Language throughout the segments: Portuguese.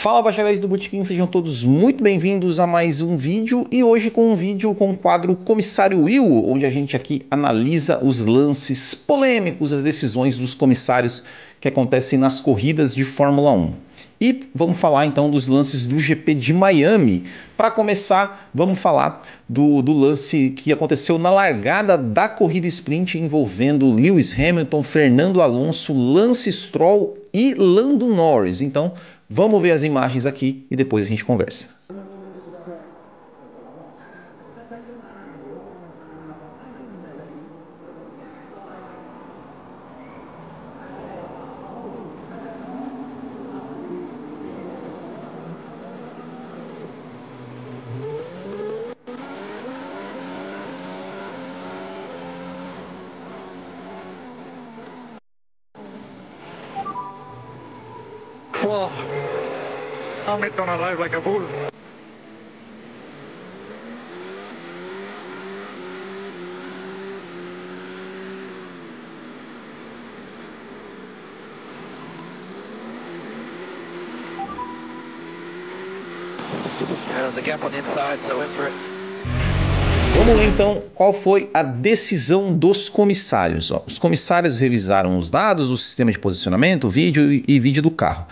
Fala bacharéis do Botequim, sejam todos muito bem-vindos a mais um vídeo e hoje com um vídeo com o quadro Comissário Will, onde a gente aqui analisa os lances polêmicos, as decisões dos comissários que acontecem nas corridas de Fórmula 1. E vamos falar então dos lances do GP de Miami. Para começar, vamos falar do, do, lance que aconteceu na largada da corrida sprint envolvendo Lewis Hamilton, Fernando Alonso, Lance Stroll e Lando Norris. Então, vamos ver as imagens aqui e depois a gente conversa. I'm it on alive like a bull. There's a gap on the inside, so in for it. Vamos ler então qual foi a decisão dos comissários. Ó, os comissários revisaram os dados do sistema de posicionamento, vídeo e, e vídeo do carro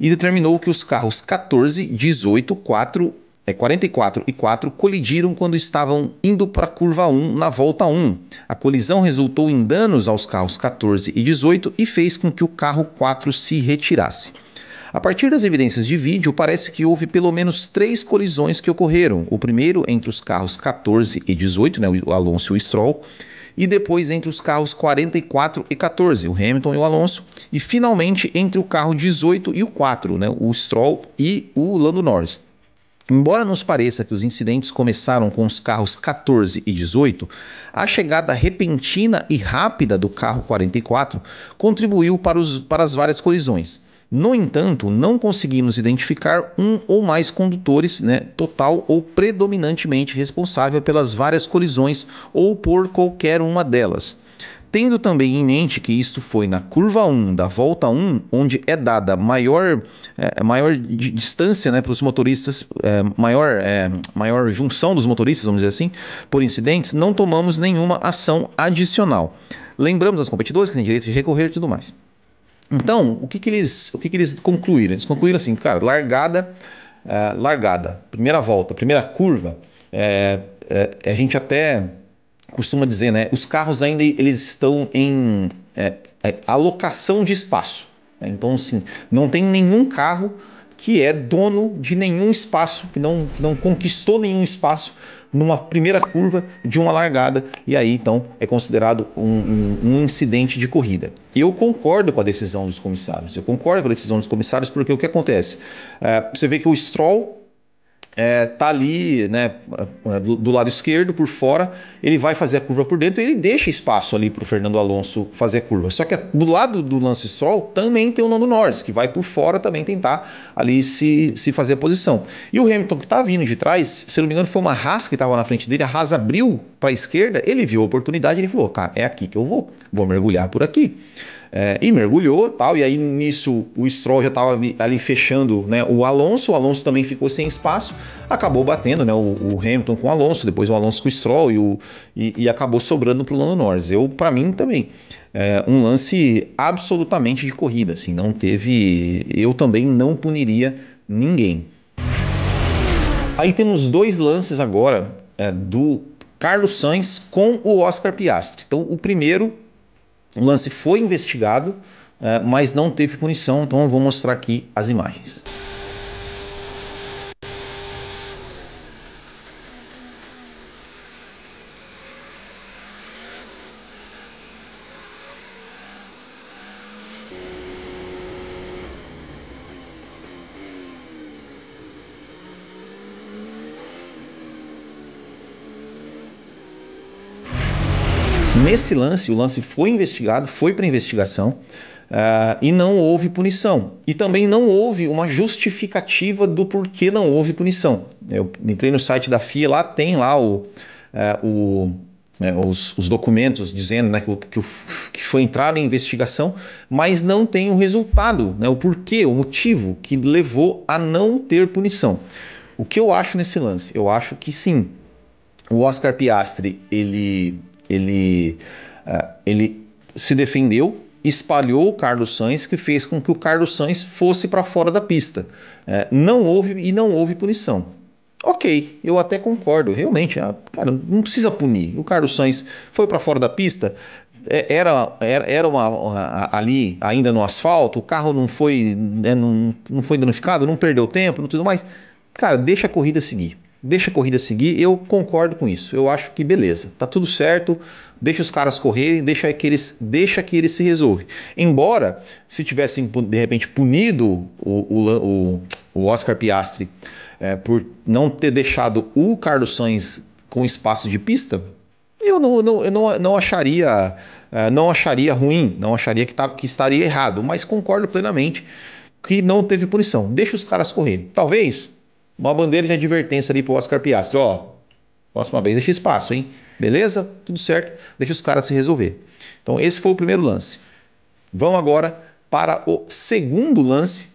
e determinou que os carros 14, 18, 4, é, 44 e 4 colidiram quando estavam indo para a curva 1 na volta 1. A colisão resultou em danos aos carros 14 e 18 e fez com que o carro 4 se retirasse. A partir das evidências de vídeo, parece que houve pelo menos três colisões que ocorreram. O primeiro entre os carros 14 e 18, né, o Alonso e o Stroll, e depois entre os carros 44 e 14, o Hamilton e o Alonso, e finalmente entre o carro 18 e o 4, né, o Stroll e o Lando Norris. Embora nos pareça que os incidentes começaram com os carros 14 e 18, a chegada repentina e rápida do carro 44 contribuiu para, os, para as várias colisões. No entanto, não conseguimos identificar um ou mais condutores, né, total ou predominantemente responsável pelas várias colisões ou por qualquer uma delas. Tendo também em mente que isto foi na curva 1 da volta 1, onde é dada maior, é, maior distância né, para os motoristas, é, maior, é, maior junção dos motoristas, vamos dizer assim, por incidentes, não tomamos nenhuma ação adicional. Lembramos aos competidores que têm direito de recorrer e tudo mais. Então, o que, que, eles, o que, que eles concluíram? Eles concluíram assim, cara, largada, uh, largada, primeira volta, primeira curva, é, é, a gente até costuma dizer, né? Os carros ainda eles estão em é, alocação de espaço. Né? Então, assim, não tem nenhum carro que é dono de nenhum espaço, que não, não conquistou nenhum espaço numa primeira curva de uma largada, e aí então é considerado um, um, um, incidente de corrida. Eu concordo com a decisão dos comissários, eu concordo com a decisão dos comissários, porque o que acontece? É, você vê que o Stroll é, tá ali, né, do, do, lado esquerdo, por fora, ele vai fazer a curva por dentro e ele deixa espaço ali para o Fernando Alonso fazer a curva. Só que do lado do Lance Stroll também tem o Nando Norris, que vai por fora também tentar ali se, se fazer a posição. E o Hamilton, que está vindo de trás, se não me engano, foi uma Haas que estava na frente dele, a Haas abriu para a esquerda, ele viu a oportunidade e ele falou: cara, é aqui que eu vou, vou mergulhar por aqui. É, e mergulhou tal, e aí nisso o Stroll já estava ali fechando né, o Alonso, o Alonso também ficou sem espaço, acabou batendo né, o, o Hamilton com o Alonso, depois o Alonso com o Stroll e, o, e, e acabou sobrando para o Lando Norris. Eu, para mim também, é, um lance absolutamente de corrida, assim, não teve, eu também não puniria ninguém. Aí temos dois lances agora é, do Carlos Sainz com o Oscar Piastri. Então, o primeiro o lance foi investigado, é, mas não teve punição, então eu vou mostrar aqui as imagens. Nesse lance, o lance foi investigado, foi para investigação uh, e não houve punição. E também não houve uma justificativa do porquê não houve punição. Eu entrei no site da FIA, lá tem lá o, uh, o né, os, os, documentos dizendo né, que, que, que, foi entrar em investigação, mas não tem o resultado, né, o porquê, o motivo que levou a não ter punição. O que eu acho nesse lance? Eu acho que sim, o Oscar Piastri ele, ele, uh, ele se defendeu, espalhou o Carlos Sainz, que fez com que o Carlos Sainz fosse para fora da pista. Uh, não houve e não houve punição. Ok, eu até concordo, realmente, ah, cara, não precisa punir. O Carlos Sainz foi para fora da pista, é, era, era, era uma, ali ainda no asfalto, o carro não foi, né, não, não foi danificado, não perdeu tempo, não tudo mais. Cara, deixa a corrida seguir. Deixa a corrida seguir, eu concordo com isso. Eu acho que beleza, tá tudo certo. Deixa os caras correrem, deixa que eles, deixa que eles se resolvem. Embora, se tivessem de repente punido o, o, o, Oscar Piastri é, por não ter deixado o Carlos Sainz com espaço de pista, eu não, não, eu não, não acharia é, não acharia ruim, não acharia que, tá, que estaria errado, mas concordo plenamente que não teve punição. Deixa os caras correrem. Talvez uma bandeira de advertência ali para o Oscar Piastri, ó, próxima vez deixa espaço, hein? Beleza? Tudo certo? Deixa os caras se resolver. Então esse foi o primeiro lance. Vamos agora para o segundo lance,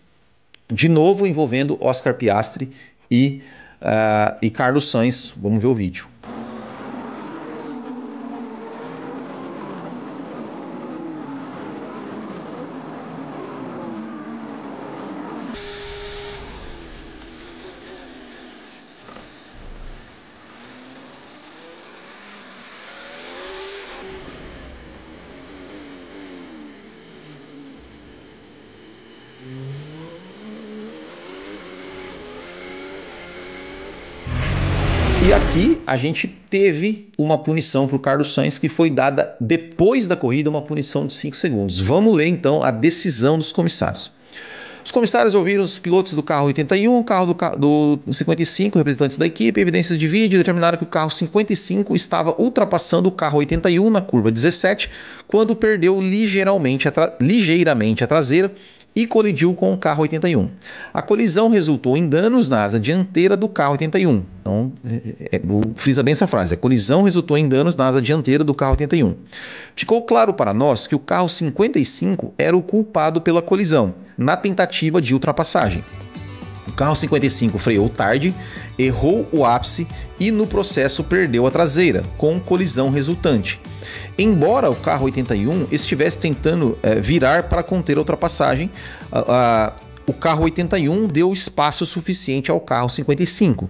de novo envolvendo Oscar Piastri e, uh, e Carlos Sainz. Vamos ver o vídeo. Aqui a gente teve uma punição para o Carlos Sainz que foi dada depois da corrida, uma punição de 5 segundos. Vamos ler então a decisão dos comissários. Os comissários ouviram os pilotos do carro 81, carro do, do 55, representantes da equipe, evidências de vídeo, determinaram que o carro 55 estava ultrapassando o carro 81 na curva 17, quando perdeu ligeiramente a, ligeiramente a traseira e colidiu com o carro 81. A colisão resultou em danos na asa dianteira do carro 81. Então, é, é, frisa bem essa frase: a colisão resultou em danos na asa dianteira do carro 81. Ficou claro para nós que o carro 55 era o culpado pela colisão, na tentativa de ultrapassagem. O carro 55 freou tarde, errou o ápice e no processo perdeu a traseira, com colisão resultante. Embora o carro 81 estivesse tentando é, virar para conter a ultrapassagem, a, a, o carro 81 deu espaço suficiente ao carro 55.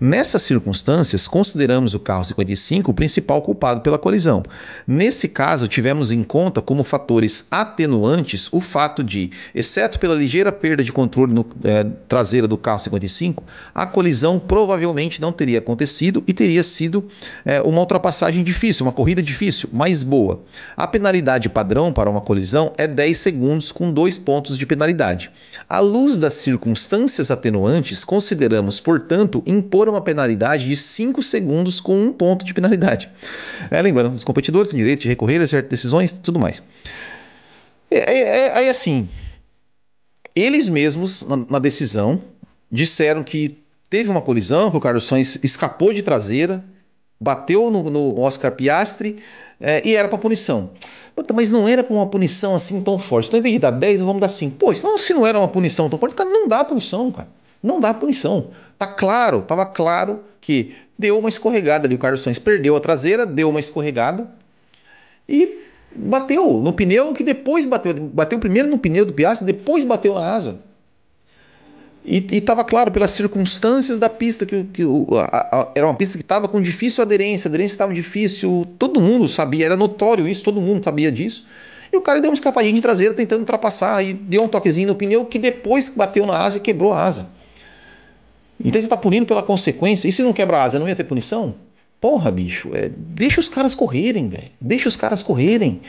Nessas circunstâncias, consideramos o carro 55 o principal culpado pela colisão. Nesse caso, tivemos em conta como fatores atenuantes o fato de, exceto pela ligeira perda de controle no, é, traseira do carro 55, a colisão provavelmente não teria acontecido e teria sido é, uma ultrapassagem difícil, uma corrida difícil, mas boa. A penalidade padrão para uma colisão é 10 segundos com dois pontos de penalidade. À luz das circunstâncias atenuantes, consideramos, portanto, impor uma penalidade de 5 segundos com um ponto de penalidade. É, lembrando, os competidores têm direito de recorrer a certas decisões tudo mais. Aí é, é, é, assim, eles mesmos, na, na, decisão, disseram que teve uma colisão, que o Carlos Sainz escapou de traseira, bateu no, no Oscar Piastri é, e era para punição. Puta, mas não era para uma punição assim tão forte. Então, em vez de dar 10, vamos dar 5. Pô, se não era uma punição tão forte, cara, não dá punição, cara. Não dá punição. Tá claro, tava claro que deu uma escorregada ali. O Carlos Sainz perdeu a traseira, deu uma escorregada e bateu no pneu que depois bateu. Bateu primeiro no pneu do Piastri, depois bateu na asa. E estava claro pelas circunstâncias da pista que, que a, a, era uma pista que estava com difícil aderência, a aderência estava difícil, todo mundo sabia, era notório isso, todo mundo sabia disso. E o cara deu uma escapadinha de traseira tentando ultrapassar e deu um toquezinho no pneu que depois bateu na asa e quebrou a asa. Então você está punindo pela consequência. E se não quebra asa, não ia ter punição? Porra, bicho, é, deixa os caras correrem, velho. Deixa os caras correrem.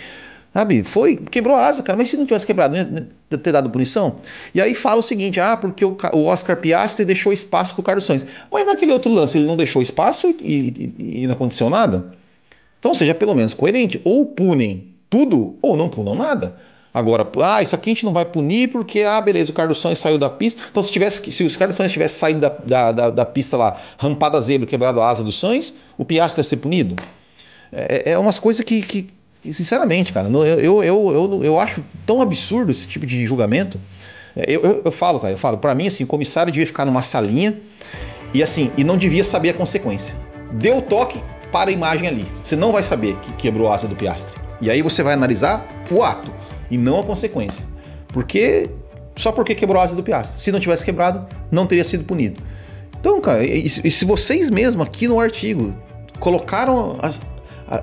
Sabe? Foi, quebrou a asa, cara. Mas se não tivesse quebrado, não ia ter dado punição? E aí fala o seguinte: ah, porque o, o Oscar Piastri deixou espaço pro Carlos Sainz. Mas naquele outro lance ele não deixou espaço e, e, e não aconteceu nada? Então seja pelo menos coerente. Ou punem tudo, ou não punam nada. Agora, ah, isso aqui a gente não vai punir porque, ah, beleza, o Carlos Sainz saiu da pista. Então, se, tivesse, se o Carlos Sainz tivesse saído da, da, da, da pista lá, rampada a zebra, quebrado a asa do Sainz, o Piastri ia ser punido? É, é umas coisas que, que, que, sinceramente, cara, eu, eu, eu, eu, eu acho tão absurdo esse tipo de julgamento. É, eu, eu, eu falo, cara, eu falo, para mim, assim, o comissário devia ficar numa salinha e assim, e não devia saber a consequência. Deu toque, para a imagem ali. Você não vai saber que quebrou a asa do Piastre. E aí você vai analisar o ato e não a consequência. Porque só porque quebrou a asa do Piastre. Se não tivesse quebrado, não teria sido punido. Então, cara, e, e se vocês mesmo aqui no artigo colocaram as,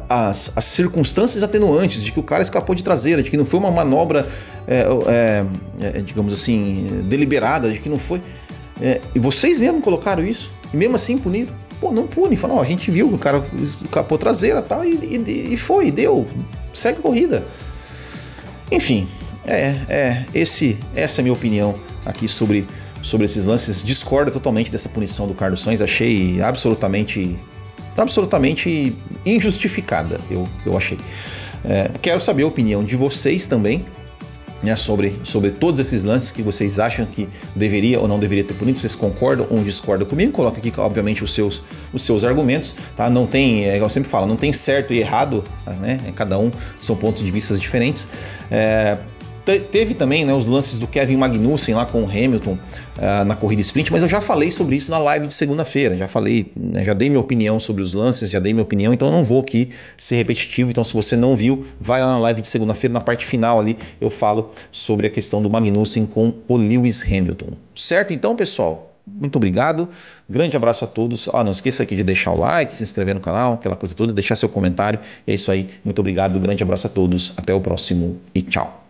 as, as, circunstâncias atenuantes de que o cara escapou de traseira, de que não foi uma manobra, é, é, é, digamos assim, deliberada, de que não foi. É, e vocês mesmo colocaram isso, e mesmo assim puniram. Pô, não pune. Fala, ó, a gente viu que o cara escapou traseira tal, e, e, e foi, deu. Segue a corrida. Enfim, é, é esse, essa é a minha opinião aqui sobre, sobre esses lances. Discordo totalmente dessa punição do Carlos Sainz. Achei absolutamente absolutamente injustificada, eu, eu achei. É, quero saber a opinião de vocês também né, sobre, sobre todos esses lances que vocês acham que deveria ou não deveria ter punido, vocês concordam ou discordam comigo, coloca aqui, obviamente, os seus, os seus argumentos, tá? Não tem, é, eu sempre falo, não tem certo e errado, né? Cada um são pontos de vista diferentes. É, teve também né, os lances do Kevin Magnussen lá com o Hamilton uh, na corrida sprint, mas eu já falei sobre isso na live de segunda-feira. Já falei, né, já dei minha opinião sobre os lances, já dei minha opinião, então eu não vou aqui ser repetitivo. Então, se você não viu, vai lá na live de segunda-feira, na parte final ali, eu falo sobre a questão do Magnussen com o Lewis Hamilton. Certo, então, pessoal? Muito obrigado, grande abraço a todos. Ah, não esqueça aqui de deixar o like, se inscrever no canal, aquela coisa toda, deixar seu comentário. É isso aí, muito obrigado, grande abraço a todos, até o próximo e tchau.